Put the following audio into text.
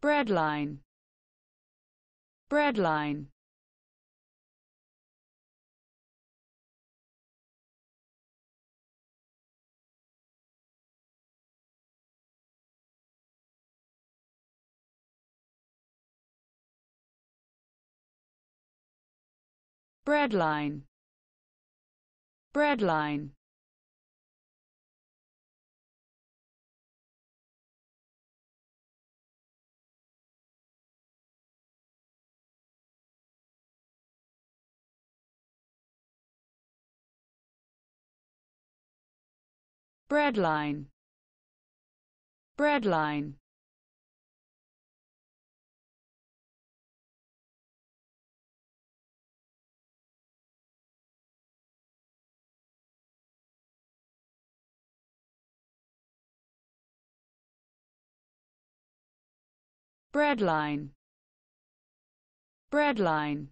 breadline. Breadline. Breadline. Breadline breadline. Breadline. Breadline. Breadline